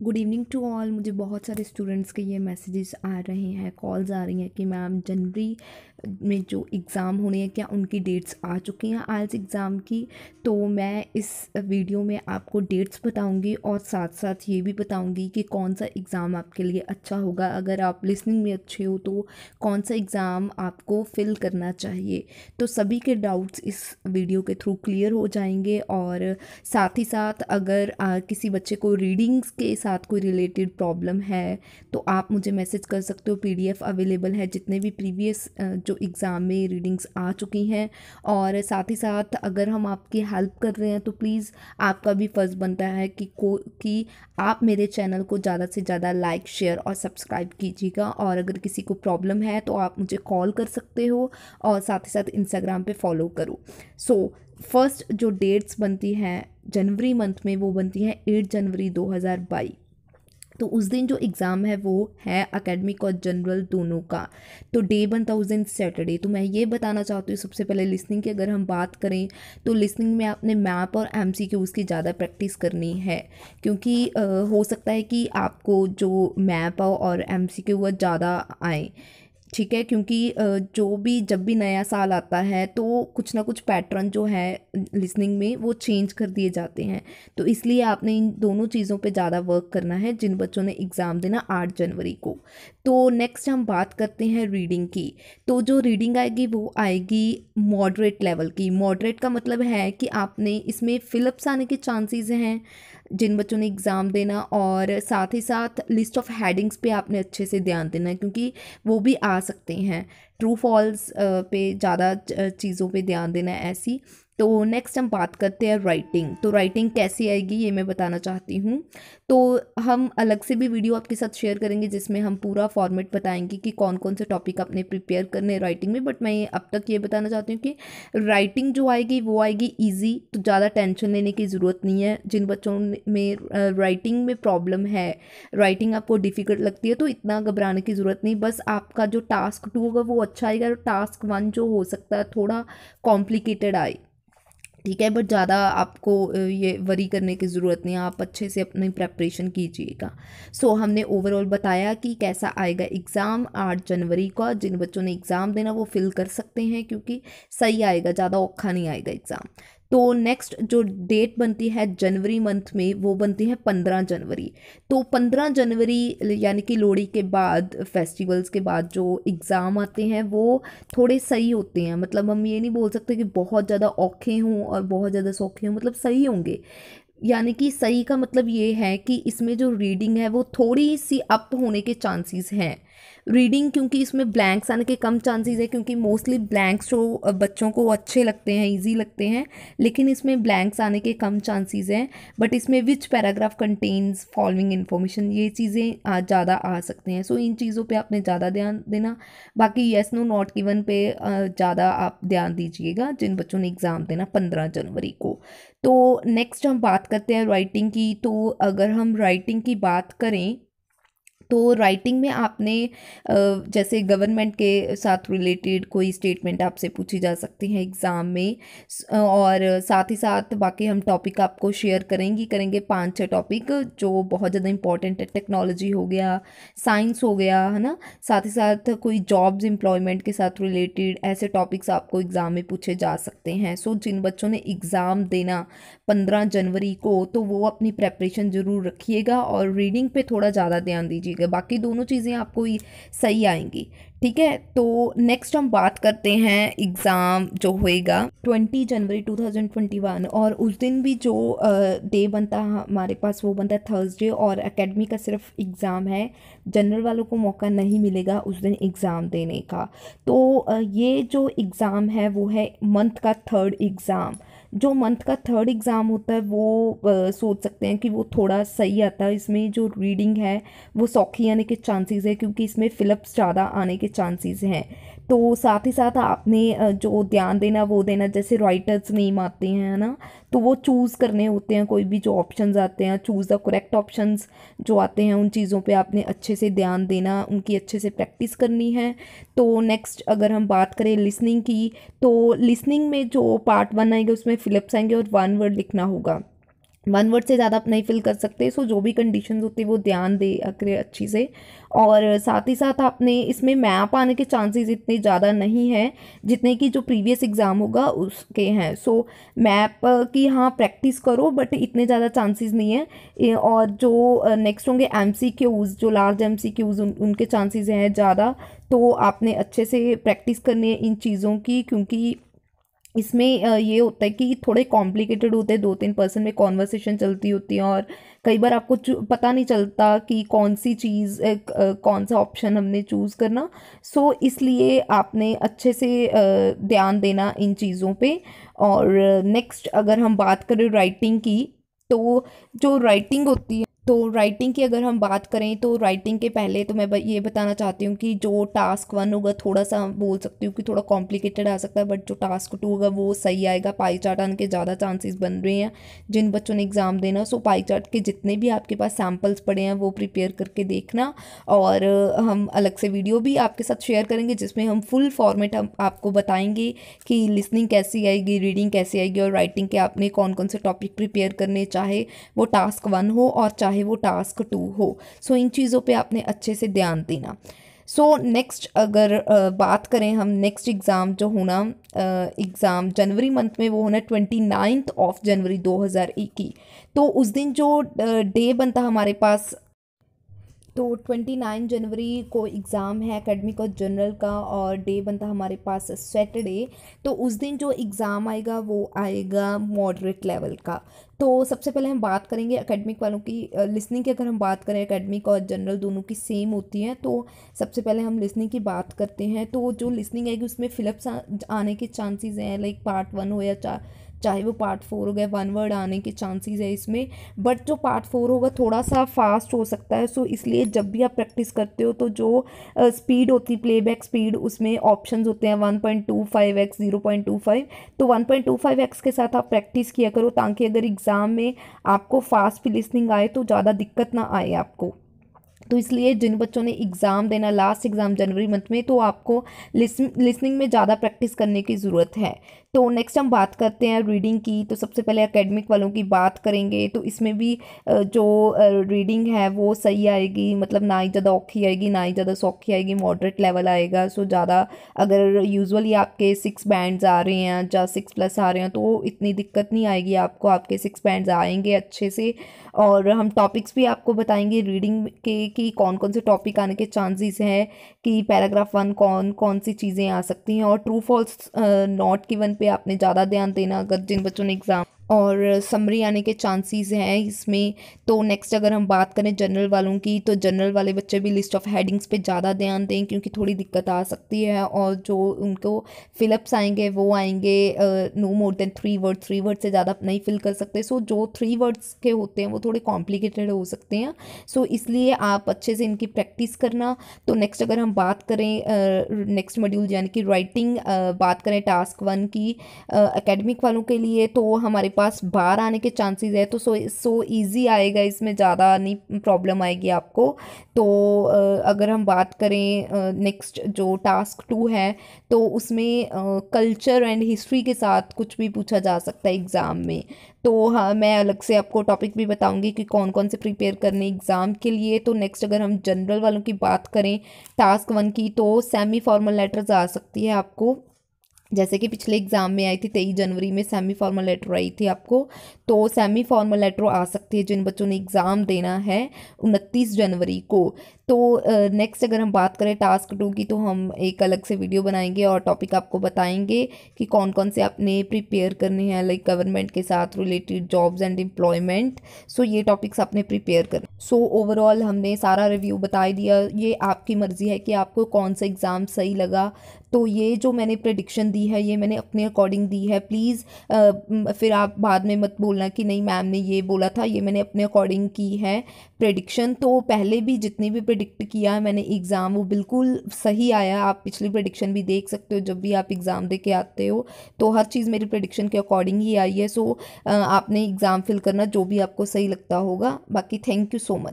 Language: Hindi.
गुड इवनिंग टू ऑल मुझे बहुत सारे स्टूडेंट्स के ये मैसेजेस आ रहे हैं कॉल्स आ रही हैं कि मैम जनवरी में जो एग्ज़ाम होने हैं, क्या उनकी डेट्स आ चुकी हैं? आज एग्ज़ाम की तो मैं इस वीडियो में आपको डेट्स बताऊँगी और साथ साथ ये भी बताऊँगी कि कौन सा एग्ज़ाम आपके लिए अच्छा होगा। अगर आप लिसनिंग में अच्छे हो तो कौन सा एग्ज़ाम आपको फिल करना चाहिए? तो सभी के डाउट्स इस वीडियो के थ्रू क्लियर हो जाएँगे और साथ ही साथ अगर किसी बच्चे को रीडिंग्स के साथ कोई रिलेटेड प्रॉब्लम है तो आप मुझे मैसेज कर सकते हो। पीडीएफ अवेलेबल है जितने भी प्रीवियस जो एग्ज़ाम में रीडिंग्स आ चुकी हैं। और साथ ही साथ अगर हम आपकी हेल्प कर रहे हैं तो प्लीज़ आपका भी फ़र्ज़ बनता है कि को कि आप मेरे चैनल को ज़्यादा से ज़्यादा लाइक शेयर और सब्सक्राइब कीजिएगा। और अगर किसी को प्रॉब्लम है तो आप मुझे कॉल कर सकते हो और साथ ही साथ इंस्टाग्राम पे फॉलो करो। सो so, फ़र्स्ट जो डेट्स बनती हैं जनवरी मंथ में वो बनती हैं एट जनवरी 2022 तो उस दिन जो एग्ज़ाम है वो है अकेडमिक और जनरल दोनों का। तो डे बनता उस दिन सैटरडे तो मैं ये बताना चाहती हूँ सबसे पहले लिसनिंग की अगर हम बात करें तो लिसनिंग में आपने मैप और एम सी उसकी ज़्यादा प्रैक्टिस करनी है। क्योंकि आ, हो सकता है कि आपको जो मैप और एम सी क्यू ज़्यादा आए। ठीक है, क्योंकि जो भी, जब भी नया साल आता है तो कुछ ना कुछ पैटर्न जो है लिसनिंग में, वो चेंज कर दिए जाते हैं। तो इसलिए आपने इन दोनों चीज़ों पे ज़्यादा वर्क करना है, जिन बच्चों ने एग्ज़ाम देना आठ जनवरी को। तो नेक्स्ट हम बात करते हैं रीडिंग की। तो जो रीडिंग आएगी, वो आएगी मॉडरेट लेवल की। मॉडरेट का मतलब है कि आपने इसमें फिलअप्स आने के चांसेस हैं जिन बच्चों ने एग्ज़ाम देना और साथ ही साथ लिस्ट ऑफ़ हेडिंग्स पे आपने अच्छे से ध्यान देना है, क्योंकि वो भी आ सकते हैं। ट्रू फॉल्स पे ज़्यादा चीज़ों पे ध्यान देना है ऐसी। तो नेक्स्ट हम बात करते हैं राइटिंग तो राइटिंग कैसी आएगी ये मैं बताना चाहती हूँ। तो हम अलग से भी वीडियो आपके साथ शेयर करेंगे जिसमें हम पूरा फॉर्मेट बताएँगे कि कौन कौन से टॉपिक अपने प्रिपेयर करने राइटिंग में। बट मैं अब तक ये बताना चाहती हूँ कि राइटिंग जो आएगी, वो आएगी ईजी तो ज़्यादा टेंशन लेने की ज़रूरत नहीं है। जिन बच्चों में राइटिंग में प्रॉब्लम है राइटिंग आपको डिफ़िकल्ट लगती है तो इतना घबराने की ज़रूरत नहीं। बस आपका जो टास्क टू होगा, वो अच्छा आएगा। और टास्क वन जो हो सकता है, थोड़ा कॉम्प्लिकेटेड आए। ठीक है बट ज़्यादा आपको ये वरी करने की ज़रूरत नहीं है। आप अच्छे से अपनी प्रेपरेशन कीजिएगा। सो so, हमने ओवरऑल बताया कि कैसा आएगा एग्ज़ाम आठ जनवरी का। जिन बच्चों ने एग्ज़ाम देना वो फिल कर सकते हैं क्योंकि सही आएगा ज़्यादा औखा नहीं आएगा एग्ज़ाम तो नेक्स्ट जो डेट बनती है जनवरी मंथ में, वो बनती है पंद्रह जनवरी। तो पंद्रह जनवरी, यानी कि लोहड़ी के बाद फेस्टिवल्स के बाद जो एग्ज़ाम आते हैं, वो थोड़े सही होते हैं। मतलब हम ये नहीं बोल सकते कि बहुत ज़्यादा औखे हों और बहुत ज़्यादा सौखे हों मतलब सही होंगे। यानी कि सही का मतलब ये है कि इसमें जो रीडिंग है वो थोड़ी सी अप होने के चांसेस हैं। रीडिंग क्योंकि इसमें ब्लैंक्स आने के कम चांसेस है क्योंकि मोस्टली ब्लैंक्स जो बच्चों को अच्छे लगते हैं इजी लगते हैं, लेकिन इसमें ब्लैंक्स आने के कम चांसेस हैं। बट इसमें which paragraph contains following information ये चीज़ें ज़्यादा आ सकते हैं। सो इन चीज़ों पे आपने ज़्यादा ध्यान देना। बाकी येस नो नॉट गिवन पे ज़्यादा आप ध्यान दीजिएगा, जिन बच्चों ने एग्ज़ाम देना पंद्रह जनवरी को। तो नेक्स्ट हम बात करते हैं राइटिंग की तो अगर हम राइटिंग की बात करें तो राइटिंग में आपने जैसे गवर्नमेंट के साथ रिलेटेड कोई स्टेटमेंट आपसे पूछी जा सकती है एग्ज़ाम में और साथ ही साथ बाकी हम टॉपिक आपको शेयर करेंगे करेंगे पाँच छः टॉपिक जो बहुत ज़्यादा इंपॉर्टेंट है टेक्नोलॉजी हो गया साइंस हो गया, है ना? साथ ही साथ कोई जॉब्स एम्प्लॉयमेंट के साथ रिलेटेड ऐसे टॉपिक्स आपको एग्ज़ाम में पूछे जा सकते हैं। सो जिन बच्चों ने एग्ज़ाम देना पंद्रह जनवरी को तो वो अपनी प्रेपरेशन ज़रूर रखिएगा और रीडिंग पे थोड़ा ज़्यादा ध्यान दीजिएगा। बाकी दोनों चीज़ें आपको सही आएँगी। ठीक है? तो नेक्स्ट हम बात करते हैं एग्ज़ाम जो होएगा ट्वेंटी जनवरी टू थाउज़ेंड ट्वेंटी वन और उस दिन भी जो डे बनता हमारे पास वो बनता है थर्सडे और एकेडमी का सिर्फ़ एग्ज़ाम है। जनरल वालों को मौका नहीं मिलेगा उस दिन एग्ज़ाम देने का। तो ये जो एग्ज़ाम है वो है मंथ का थर्ड एग्ज़ाम जो मंथ का थर्ड एग्ज़ाम होता है वो आ, सोच सकते हैं कि वो थोड़ा सही आता है। इसमें जो रीडिंग है वो सौखी आने के चांसेस है क्योंकि इसमें फ़िलअप्स ज़्यादा आने के चांसेस हैं। तो साथ ही साथ आपने जो ध्यान देना, वो देना, जैसे राइटर्स नेम आते हैं, है ना? तो वो चूज़ करने होते हैं, कोई भी जो ऑप्शंस आते हैं चूज़ द करेक्ट ऑप्शंस जो आते हैं, उन चीज़ों पे आपने अच्छे से ध्यान देना, उनकी अच्छे से प्रैक्टिस करनी है। तो नेक्स्ट अगर हम बात करें लिसनिंग की तो लिसनिंग में जो पार्ट वन आएगा, उसमें फिलिप्स आएँगे और वन वर्ड लिखना होगा। वन वर्ड से ज़्यादा आप नहीं फिल कर सकते। सो जो भी कंडीशन होती है, वो ध्यान दे अगर अच्छी से। और साथ ही साथ आपने इसमें मैप आने के चांसेस इतने ज़्यादा नहीं हैं, जितने कि जो प्रीवियस एग्ज़ाम होगा, उसके हैं। सो मैप की हाँ प्रैक्टिस करो बट इतने ज़्यादा चांसेस नहीं है। और जो नेक्स्ट होंगे एम सी क्यूज़ जो लार्ज एम सी क्यूज़ उनके चांसेस हैं ज़्यादा। तो आपने अच्छे से प्रैक्टिस करनी है इन चीज़ों की, क्योंकि इसमें ये होता है कि थोड़े कॉम्प्लिकेटेड होते हैं दो तीन पर्सन में कॉन्वर्सेशन चलती होती है और कई बार आपको पता नहीं चलता कि कौन सी चीज़ कौन सा ऑप्शन हमने चूज़ करना। सो so, इसलिए आपने अच्छे से ध्यान देना इन चीज़ों पे। और नेक्स्ट अगर हम बात करें राइटिंग की तो जो राइटिंग होती है तो राइटिंग की अगर हम बात करें तो राइटिंग के पहले तो मैं ये बताना चाहती हूँ कि जो टास्क वन होगा थोड़ा सा बोल सकती हूँ कि थोड़ा कॉम्प्लिकेटेड आ सकता है बट जो टास्क टू होगा, वो सही आएगा। पाई चार्ट आने के ज़्यादा चांसेस बन रहे हैं। जिन बच्चों ने एग्ज़ाम देना सो पाई चार्ट के जितने भी आपके पास सैम्पल्स पड़े हैं, वो प्रिपेयर करके देखना। और हम अलग से वीडियो भी आपके साथ शेयर करेंगे, जिसमें हम फुल फॉर्मेट हम आपको बताएँगे कि लिसनिंग कैसी आएगी रीडिंग कैसी आएगी, और राइटिंग के आपने कौन कौन से टॉपिक प्रिपेयर करने चाहे, वो टास्क वन हो और चाहे चाहे वो टास्क टू हो। सो so, इन चीज़ों पे आपने अच्छे से ध्यान देना। सो so, नेक्स्ट अगर आ, बात करें हम नेक्स्ट एग्ज़ाम जो होना एग्ज़ाम जनवरी मंथ में वो होना ट्वेंटी नाइन्थ ऑफ़ जनवरी दो हज़ार इक्कीस। तो उस दिन जो डे बनता हमारे पास तो ट्वेंटी नाइन जनवरी को एग्ज़ाम है एकेडमिक और जनरल का और डे बनता हमारे पास सैटरडे तो उस दिन जो एग्ज़ाम आएगा वो आएगा मॉडरेट लेवल का. तो सबसे पहले हम बात करेंगे एकेडमिक वालों की लिसनिंग की अगर हम बात करें एकेडमिक और जनरल दोनों की सेम होती हैं तो सबसे पहले हम लिसनिंग की बात करते हैं. तो जो लिसनिंग आएगी उसमें फिलअप्स आने के चांसेस हैं लाइक पार्ट वन हो या चार चाहे वो पार्ट फोर हो गया वन वर्ड आने के चांसेस है इसमें बट जो पार्ट फोर होगा थोड़ा सा फास्ट हो सकता है सो इसलिए जब भी आप प्रैक्टिस करते हो तो जो स्पीड होती है प्लेबैक स्पीड उसमें ऑप्शन होते हैं one point two five X zero point two five तो one point two five X के साथ आप प्रैक्टिस किया करो ताकि अगर एग्ज़ाम में आपको फास्ट भी लिसनिंग आए तो ज़्यादा दिक्कत ना आए आपको। तो इसलिए जिन बच्चों ने एग्ज़ाम देना लास्ट एग्ज़ाम जनवरी मंथ में तो आपको लिसनिंग में ज़्यादा प्रैक्टिस करने की ज़रूरत है। तो नेक्स्ट हम बात करते हैं रीडिंग की। तो सबसे पहले एकेडमिक वालों की बात करेंगे। तो इसमें भी जो रीडिंग है, वो सही आएगी। मतलब ना ही ज़्यादा औखी आएगी, ना ही ज़्यादा सौखी आएगी मॉडरेट लेवल आएगा। सो ज़्यादा अगर यूजुअली आपके सिक्स बैंड्स आ रहे हैं, या सिक्स प्लस आ रहे हैं तो इतनी दिक्कत नहीं आएगी आपको। आपके सिक्स बैंड्स आएँगे अच्छे से। और हम टॉपिक्स भी आपको बताएँगे रीडिंग के कि कौन कौन से टॉपिक आने के चांसेस हैं कि पैराग्राफ वन कौन कौन सी चीज़ें आ सकती हैं और ट्रू फॉल्स नॉट की वन पे आपने ज़्यादा ध्यान देना अगर जिन बच्चों ने एग्ज़ाम और समरी आने के चांसेस हैं इसमें। तो नेक्स्ट अगर हम बात करें जनरल वालों की तो जनरल वाले बच्चे भी लिस्ट ऑफ़ हेडिंग्स पे ज़्यादा ध्यान दें, क्योंकि थोड़ी दिक्कत आ सकती है और जो उनको फिलअप्स आएँगे, वो आएँगे no more than three word three word से ज़्यादा नहीं फिल कर सकते। सो जो थ्री वर्ड्स के होते हैं, वो थोड़े कॉम्प्लिकेटेड हो सकते हैं। सो इसलिए आप अच्छे से इनकी प्रैक्टिस करना। तो नेक्स्ट अगर हम बात करें नेक्स्ट मॉड्यूल यानी कि राइटिंग बात करें टास्क वन की अकेडमिक वालों के लिए तो हमारे पास बाहर आने के चांसेस है तो सो सो इजी आएगा इसमें, ज़्यादा नहीं प्रॉब्लम आएगी आपको। तो अगर हम बात करें नेक्स्ट जो टास्क टू है तो उसमें कल्चर एंड हिस्ट्री के साथ कुछ भी पूछा जा सकता है एग्ज़ाम में। तो हाँ मैं अलग से आपको टॉपिक भी बताऊँगी कि कौन कौन से प्रिपेयर करने एग्ज़ाम के लिए। तो नेक्स्ट अगर हम जनरल वालों की बात करें टास्क वन की तो सेमी फॉर्मल लेटर्स आ सकती है आपको। जैसे कि पिछले एग्ज़ाम में आई थी तेईस जनवरी में सेमी फॉर्मल लेटर आई थी आपको तो सेमी फॉर्मल लेटर आ सकती है जिन बच्चों ने एग्ज़ाम देना है उनतीस जनवरी को। तो नेक्स्ट अगर हम बात करें टास्क टू की तो हम एक अलग से वीडियो बनाएँगे और टॉपिक आपको बताएँगे कि कौन कौन से आपने प्रिपेयर करने हैं लाइक गवर्नमेंट के साथ related jobs and employment so ये टॉपिक्स आपने प्रिपेयर कर सो ओवरऑल हमने सारा रिव्यू बता दिया। ये आपकी मर्ज़ी है कि आपको कौन सा एग्ज़ाम सही लगा। तो ये जो मैंने प्रडिक्शन दी है, ये मैंने अपने अकॉर्डिंग दी है। प्लीज़ फिर आप बाद में मत बोलना कि नहीं मैम ने ये बोला था, ये मैंने अपने अकॉर्डिंग की है प्रडिक्शन तो पहले भी जितनी भी प्रिडिक्ट किया मैंने एग्ज़ाम वो बिल्कुल सही आया आप पिछली प्रडिक्शन भी देख सकते हो, जब भी आप एग्ज़ाम दे के आते हो तो हर चीज़ मेरी प्रडिक्शन के अकॉर्डिंग ही आई है। सो आपने एग्ज़ाम फिल करना जो भी आपको सही लगता होगा। बाकी थैंक यू सो मच